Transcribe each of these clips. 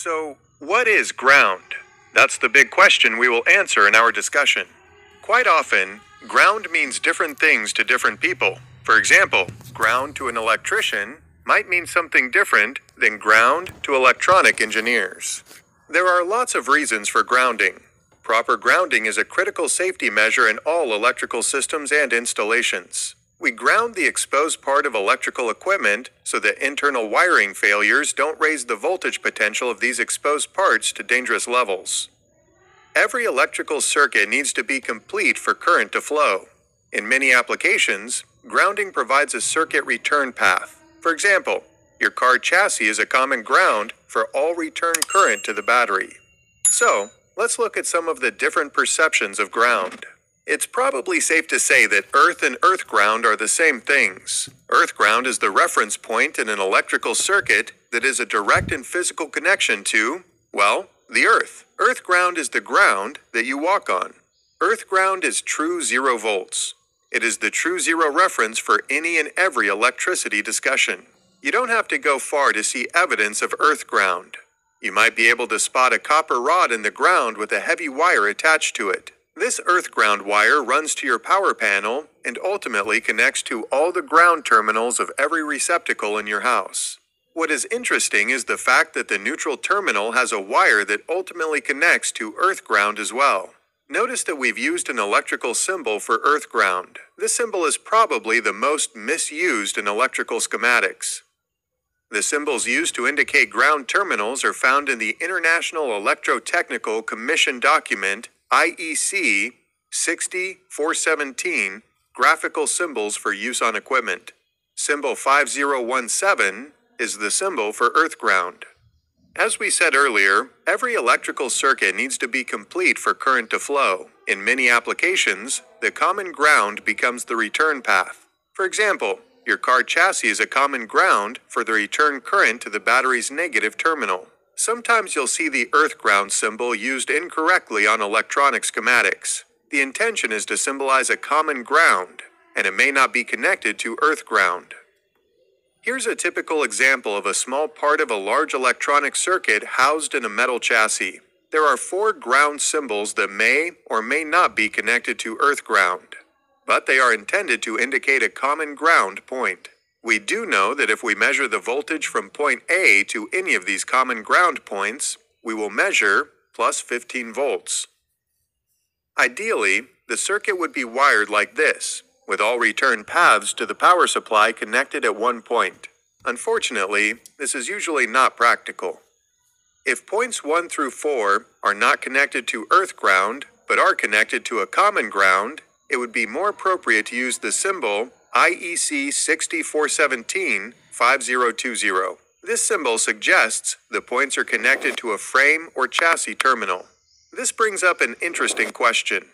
So, what is ground? That's the big question we will answer in our discussion. Quite often, ground means different things to different people. For example, ground to an electrician might mean something different than ground to electronic engineers. There are lots of reasons for grounding. Proper grounding is a critical safety measure in all electrical systems and installations. We ground the exposed part of electrical equipment so that internal wiring failures don't raise the voltage potential of these exposed parts to dangerous levels. Every electrical circuit needs to be complete for current to flow. In many applications, grounding provides a circuit return path. For example, your car chassis is a common ground for all return current to the battery. So, let's look at some of the different perceptions of ground. It's probably safe to say that earth and earth ground are the same things. Earth ground is the reference point in an electrical circuit that is a direct and physical connection to, well, the earth. Earth ground is the ground that you walk on. Earth ground is true zero volts. It is the true zero reference for any and every electricity discussion. You don't have to go far to see evidence of earth ground. You might be able to spot a copper rod in the ground with a heavy wire attached to it. This earth ground wire runs to your power panel and ultimately connects to all the ground terminals of every receptacle in your house. What is interesting is the fact that the neutral terminal has a wire that ultimately connects to earth ground as well. Notice that we've used an electrical symbol for earth ground. This symbol is probably the most misused in electrical schematics. The symbols used to indicate ground terminals are found in the International Electrotechnical Commission document IEC 60417 Graphical Symbols for Use on Equipment. Symbol 5017 is the symbol for earth ground. As we said earlier, every electrical circuit needs to be complete for current to flow. In many applications, the common ground becomes the return path. For example, your car chassis is a common ground for the return current to the battery's negative terminal. Sometimes you'll see the earth ground symbol used incorrectly on electronic schematics. The intention is to symbolize a common ground, and it may not be connected to earth ground. Here's a typical example of a small part of a large electronic circuit housed in a metal chassis. There are four ground symbols that may or may not be connected to earth ground, but they are intended to indicate a common ground point. We do know that if we measure the voltage from point A to any of these common ground points, we will measure plus 15 volts. Ideally, the circuit would be wired like this, with all return paths to the power supply connected at one point. Unfortunately, this is usually not practical. If points 1 through 4 are not connected to earth ground, but are connected to a common ground, it would be more appropriate to use the symbol IEC 6417 5020. This symbol suggests the points are connected to a frame or chassis terminal. This brings up an interesting question.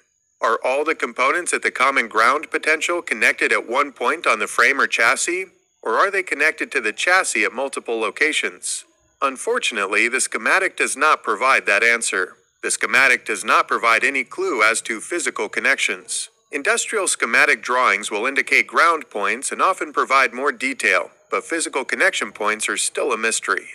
Are all the components at the common ground potential connected at one point on the frame or chassis, or are they connected to the chassis at multiple locations? Unfortunately, the schematic does not provide that answer. The schematic does not provide any clue as to physical connections. Industrial schematic drawings will indicate ground points and often provide more detail, but physical connection points are still a mystery.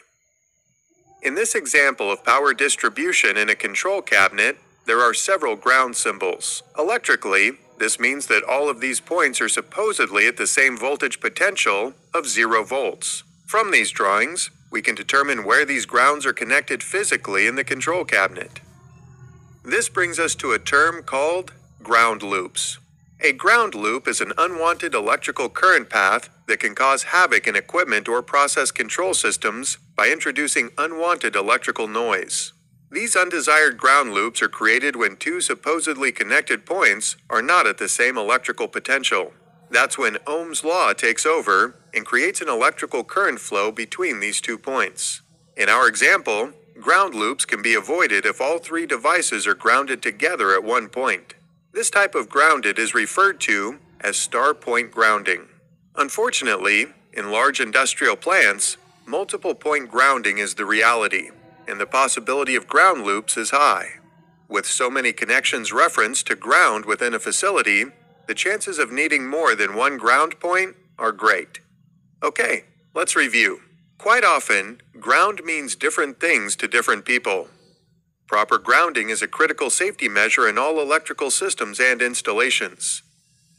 In this example of power distribution in a control cabinet, there are several ground symbols. Electrically, this means that all of these points are supposedly at the same voltage potential of 0 volts. From these drawings, we can determine where these grounds are connected physically in the control cabinet. This brings us to a term called ground loops. A ground loop is an unwanted electrical current path that can cause havoc in equipment or process control systems by introducing unwanted electrical noise. These undesired ground loops are created when two supposedly connected points are not at the same electrical potential. That's when Ohm's law takes over and creates an electrical current flow between these two points. In our example, ground loops can be avoided if all three devices are grounded together at one point. This type of grounded is referred to as star point grounding. Unfortunately, in large industrial plants, multiple point grounding is the reality, and the possibility of ground loops is high. With so many connections referenced to ground within a facility, the chances of needing more than one ground point are great. Okay, let's review. Quite often, ground means different things to different people. Proper grounding is a critical safety measure in all electrical systems and installations.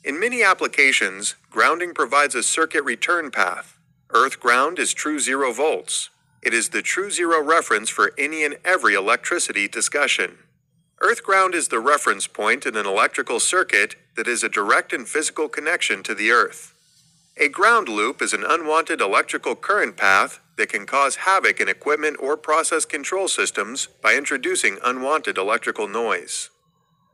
In many applications, grounding provides a circuit return path. Earth ground is true zero volts. It is the true zero reference for any and every electricity discussion. Earth ground is the reference point in an electrical circuit that is a direct and physical connection to the earth. A ground loop is an unwanted electrical current path that can cause havoc in equipment or process control systems by introducing unwanted electrical noise.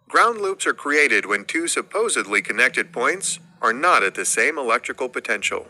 Ground loops are created when two supposedly connected points are not at the same electrical potential.